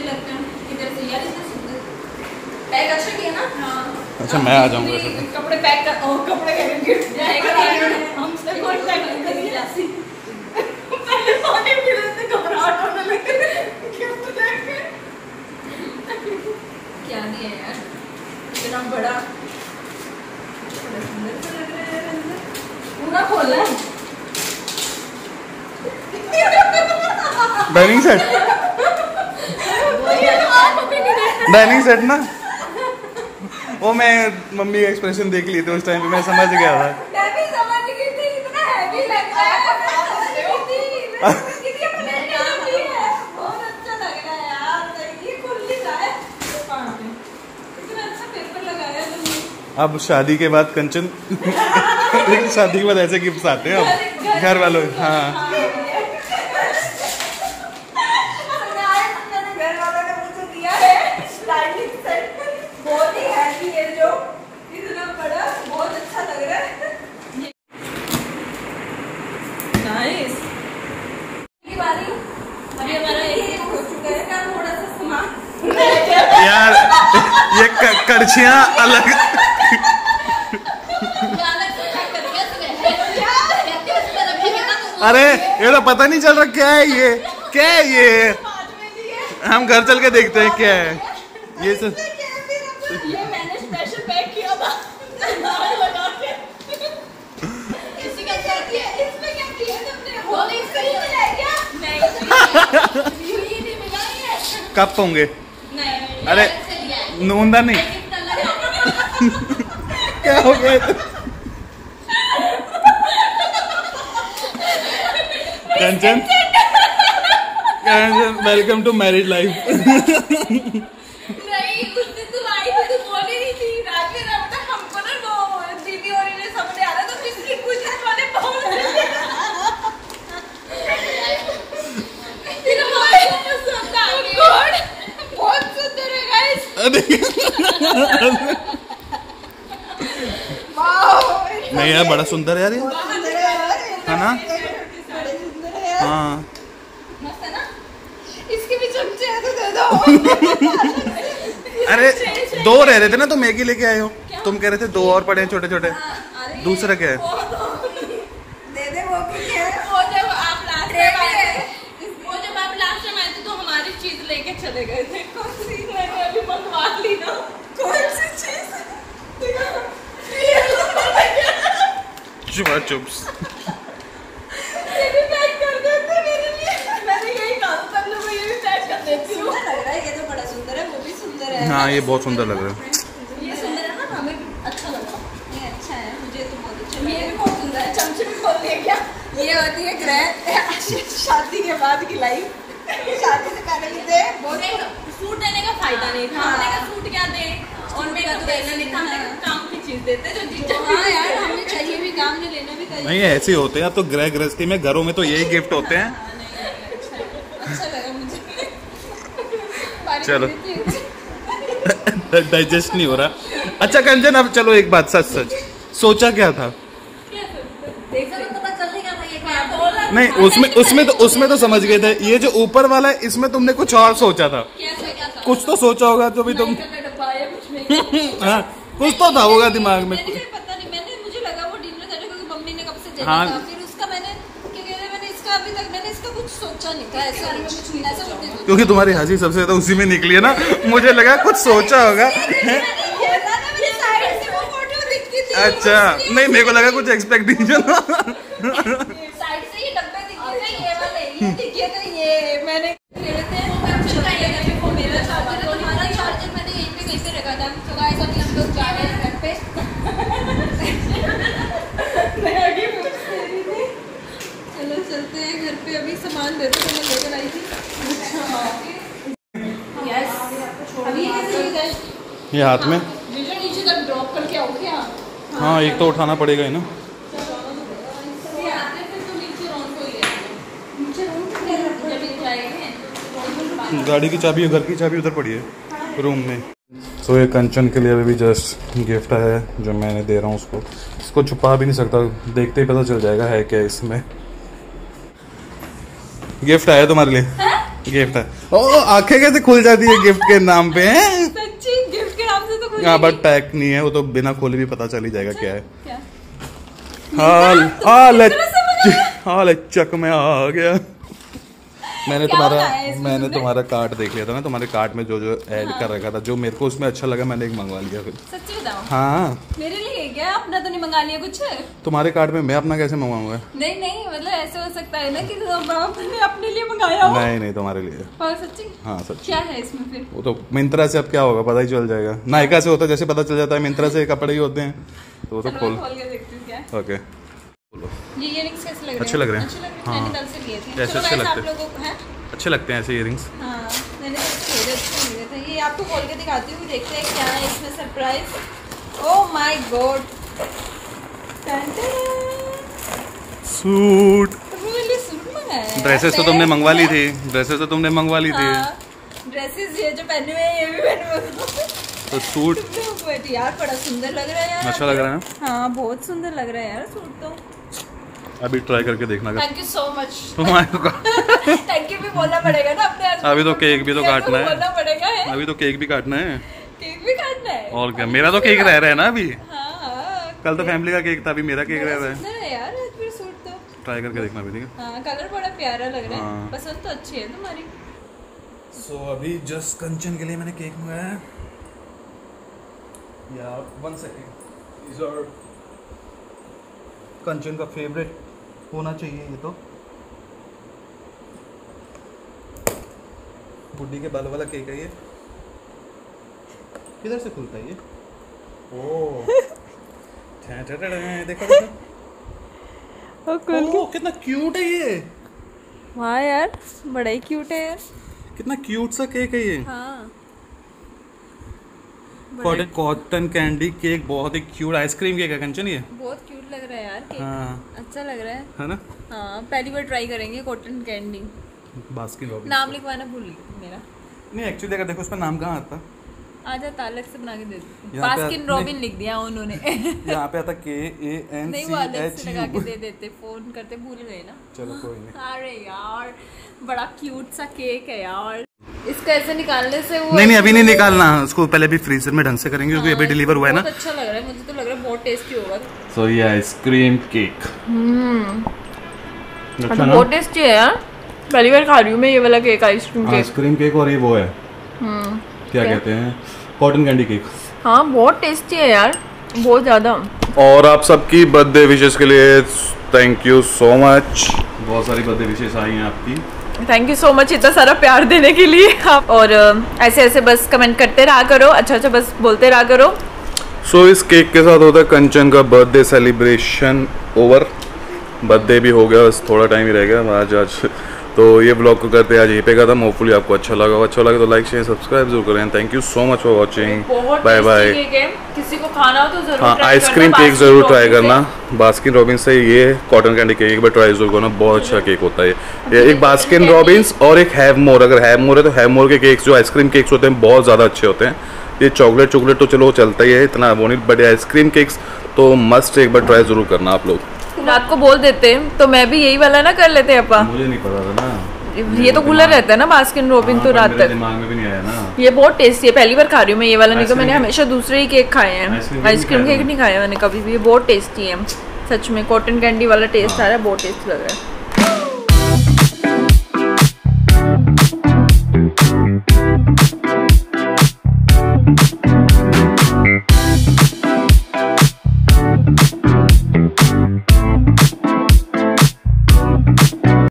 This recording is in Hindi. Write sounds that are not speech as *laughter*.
अच्छे लगते हैं इधर से यार इतना सुंदर पैक अच्छा किया ना? हाँ। अच्छा मैं आ जाऊँगा तो। कपड़े पैक कर ओ कपड़े कैसे गिफ्ट जाएगा हमसे कौन पैक करेगी जासी पहले पानी पी रहे थे घबराहट होने लगी। देख के? क्या दिया यार? इतना बड़ा। बड़ा सुंदर सा लग रहा है अंदर। पूरा खोला है। डाइनिंग सेट डाइनिंग सेट ना? वो मैं मम्मी का एक्सप्रेशन देख ली थी उस टाइम पे मैं समझ गया था। है। है। अच्छा है है। अच्छा पेपर लगाया तुमने। अब शादी के बाद कंचन *laughs* शादी के बाद ऐसे गिफ्ट्स आते हैं अब घर वालों हाँ मैंने घर वालों ने मुझे दिया है डाइनिंग सेट बहुत ही हैवी है जो इतना बड़ा बहुत अच्छा लग रहा है नाइस की बारी अभी हमारा एक हो चुका है का थोड़ा सा सामान यार ये क- अलग अरे, ये तो पता नहीं चल रहा क्या है ये। क्या है ये? हम घर चल के देखते हैं क्या है। ये सब कब होंगे? अरे नूंदा नहीं। क्या हो गया? Kanchan Kanchan welcome to married life तो बहुत सुंदर है गाइस *laughs* नहीं यार बड़ा सुंदर है यार ये। है ना? हाँ। मस्त है ना? इसके भी चमचे हैं तो दे दो। अरे *laughs* दो रह रहे थे ना तुम एक ही लेके आए हो। तुम कह रहे थे दो और पड़े हैं छोटे छोटे दूसरा क्या है? *laughs* दे दे वो भी क्या है वो जब आप लास्ट टाइम आए थे वो जब आप लास्ट टाइम आए थे तो हमारी चीज़ लेके चले गए थे कौन सी मैंने अभी मंगवा ली ना कौन सी चीज़ चुपा चुप्स ये भी पैक कर देते मेरे लिए मैंने यही कहा सब लोग ये भी पैक कर देती हूँ। सुंदर लग रहा है ये तो बड़ा सुंदर है वो भी सुंदर है। हाँ ये बहुत सुंदर लग रहा है। ये सुंदर है ना हमें अच्छा लगा ये अच्छा है मुझे तो बहुत अच्छा ये भी बहुत सुंदर है चमचे भी खोल दिए क्या ये होती है ग्रह शादी के बाद की लाइफ शादी से पहले बहुत सूट देने का फ़ायदा नहीं था। सूट क्या दे? और मेकअप देना नहीं था काम की चीज़ देते जो हाँ यार हमें चाहिए भी काम नहीं लेना भी चाहिए। नहीं ऐसे होते हैं अब तो गृह गृहस्थी में घरों में तो यही गिफ्ट होते हैं। अच्छा। चलो। डाइजेस्ट नहीं हो रहा। अच्छा कंचन अब चलो एक बात सच सच। सोचा क्या था? देखो तो नहीं उसमें उसमें तो उसमें तो समझ गए थे। ये जो ऊपर वाला है इसमें तुमने कुछ और सोचा था। कुछ तो सोचा होगा जो भी तुम नायका का डब्बा या कुछ में हाँ कुछ तो था होगा दिमाग में। मैंने पता नहीं मैंने मुझे लगा वो डिनर सेट क्योंकि मम्मी ने कब से हाँ। था। फिर उसका मैंने क्या कहते हैं मैंने इसका अभी तक मैंने इसका कुछ सोचा नहीं था ऐसा कुछ नहीं सोचा क्योंकि तुम्हारी हँसी सबसे ज़्यादा उसी में निकली है ना। मुझे लगा कुछ सोचा होगा। बोला ना मेरे साइड से वो फ़ोटो दिखती थी। अच्छा नहीं मेरे को लगा कुछ एक्सपेक्टेशन *laughs* साइड से ये डब्बे दिखे थे ये वाले ये दिखे थे ये मैंने खेले थे अच्छा लगेगा कि वो मेरा चार्जर है तुम्हारा चार्जर मैंने यहीं पे कहीं पे रखा था तो गाइस अभी हम लोग जा रहे हैं घर पे मैं आगे मुझे तेरी थी चलो चलते हैं घर पे अभी सामान दे दो मैं लेकर आई थी यस अभी ये कैसे ले गए ये हाथ में। नीचे नीचे तक ड्रॉप करके आओ क्या? हाँ एक तो उठाना पड़ेगा ही ना। ये आते फिर तो ही गाड़ी की चाबी घर की चाबी उधर पड़ी है रूम में। तो ये कंचन के लिए अभी जस्ट गिफ्ट है जो मैंने दे रहा हूँ उसको। इसको छुपा भी नहीं सकता देखते ही पता चल जाएगा है क्या इसमें। गिफ्ट आया तुम्हारे लिए? गिफ्ट है। ओ आँखें कैसे खुल जाती है गिफ्ट के नाम पे हैं? के बट तो। टैग नहीं है वो तो बिना खोले भी पता चल ही जाएगा क्या है क्या हाल तो हाल? हाल चक में आ गया मैंने तुम्हारा है मैंने तुम्हारा कार्ड देख लिया था ना तुम्हारे कार्ड में जो जो ऐड कर रखा था जो मेरे को उसमें अच्छा लगा मैंने एक मंगवा लिया फिर। सच्ची बताओ हाँ। मेरे लिए क्या? अपना तो नहीं मंगा लिया कुछ? तुम्हारे कार्ड में मैं अपना कैसे मंगवाऊँगा? नहीं नहीं मतलब ऐसे हो सकता है ना कि आपने अपने लिए मंगाया हो। नहीं नहीं तुम्हारे लिए। और सच्ची? हाँ सच क्या है इसमें फिर? वो तो मिंत्रा से अब क्या होगा? पता ही चल जाएगा। नायका से होता है जैसे पता चल जाता है मिंत्रा से कपड़े ही होते हैं। तो वो तो खोल। हूँ है। ओके ये इयरिंग्स कैसे लग रहे हैं? अच्छे लग रहे हैं। अच्छे लग रहे हैं। से लिए थे। कैसे अच्छे लगते हैं? लोगों को हैं? अच्छे लगते हैं ऐसे इयरिंग्स हाँ मैंने तो अच्छे अच्छे थे। ये आपको खोल के दिखाती हूँ देखते हैं क्या है इसमें surprise oh my God suit dresses तो तुमने मंगवा ली थी। ड्रेसेस तो तुमने मंगवा ली थी। ड्रेसेस ये जो पहने हुए ये भी पहने हुए तो सूट *laughs* यार बड़ा सुंदर लग रहा है यार। अच्छा लग रहा है हाँ बहुत सुंदर लग रहा है यार सूट तो। अभी ट्राई करके देखना थैंक यू सो मच तुम्हारे थैंक यू भी बोलना पड़ेगा ना अपने अभी तो केक भी तो काटना है। बोलना पड़ेगा है? अभी तो केक भी काटना है। केक भी काटना है? और क्या? मेरा तो केक रह रहा है ना अभी। हाँ हाँ कल तो फैमिली का केक था अभी मेरा केक रह रहा है। सुंदर है यार आज फिर सूट तो। ट्राई करके देखना भी ठीक है? हाँ कलर बड़ा प्यारा लग रहा है। हाँ। पसंद तो अच्छी है तुम्हारी। सो अभी जस्ट कंचन के लिए मैंने केक मंगाया है। या वन सेकेंड कंचन का फेवरेट होना चाहिए ये तो। बुड्ढी के बाल वाला केक है ये। किधर से खुलता है ये? ओ। *laughs* ठे- देखो देखो। ओ, कितना क्यूट है ये। वाह यार बड़ा ही क्यूट है यार। कितना क्यूट सा केक है ये। हाँ। कॉटन कॉटन कैंडी केक बहुत ही क्यूट आइसक्रीम केक है कंचन ये। बहुत क्यूट लग रहा है यार केक। हाँ। अच्छा लग रहा है। है ना? हाँ पहली बार ट्राई करेंगे कॉटन कैंडी बास्किन रॉबिन्स नाम लिखवाना भूल गई मेरा। नहीं एक्चुअली अगर देखो उस नाम कहाँ आता? आजा तालक से बना के दे बास्किन रॉबिन लिख दिया उन्होंने। *laughs* यहाँ पे आता के ए एन नहीं वो अलग से लगा के दे देते फ़ोन करते भूल गए ना। चलो कोई नहीं। *laughs* अरे यार बड़ा क्यूट सा केक है यार। इसका ऐसे निकालने से वो नहीं नहीं अभी नहीं निकालना। उसको पहले अभी फ्रीजर में ढंग से करेंगे क्योंकि अभी डिलीवर हुआ है ना। अच्छा लग रहा है मुझे तो लग रहा है बहुत टेस्टी होगा। सो ये आइसक्रीम केक अच्छा ना? बहुत टेस्टी है यार। पहली बार खा रही हूँ मैं ये वाला cake ice cream cake ice cream cake और ये वो है। हम्म क्या कहते हैं? कॉटन कैंडी केक हाँ बहुत टेस्टी है यार। बहुत ज़्यादा। और आप सबकी बर्थडे विशेष के लिए थैंक यू सो मच बहुत सारी बर्थडे विशेष आई हैं आपकी। थैंक यू सो मच इतना सारा प्यार देने के लिए। आप और ऐसे ऐसे बस कमेंट करते रहा करो। अच्छा अच्छा बस बोलते रहा करो। सो so, इस केक के साथ होता है कंचन का बर्थडे सेलिब्रेशन ओवर बर्थडे भी हो गया बस थोड़ा टाइम ही रह गया आज आज. तो ये ब्लॉग को करते हैं आज यहीं पे खत्म. होपफुली आपको अच्छा लगा हो अच्छा लगा तो लाइक शेयर सब्सक्राइब ज़रूर करें. Thank you so much for watching bye bye किसी को खाना हो तो ज़रूर हाँ आइसक्रीम केक ज़रूर ट्राई करना. बास्किन रॉबिन्स से ये कॉटन कैंडी केक एक बार ट्राई ज़रूर करना. बहुत अच्छा केक होता है ये। ये एक बास्किन रॉबिन्स और एक हैव मोर अगर हैव मोर है तो हैव मोर के केक्स जो आइसक्रीम केक्स होते हैं बहुत ज़्यादा अच्छे होते हैं. ये चॉकलेट चॉकलेट तो चलो चलता ही है इतना वो नहीं बट आइसक्रीम केक्स तो मस्ट एक बार ट्राई ज़रूर करना आप लोग। रात को बोल देते तो मैं भी यही वाला ना कर लेते अपा। मुझे नहीं पता था ना। ये तो कूलर रहता है ना बास्किन रोबिन तो रात तक। दिमाग में भी नहीं आया ना। ये बहुत टेस्टी है पहली बार खा रही हूँ मैं ये वाला नहीं तो मैंने हमेशा दूसरे ही केक खाए हैं। आइसक्रीम केक नहीं खाया नहीं खाया मैंने कभी भी ये बहुत टेस्टी है। सच में कॉटन कैंडी वाला टेस्ट आ रहा है बहुत टेस्टी लग रहा है।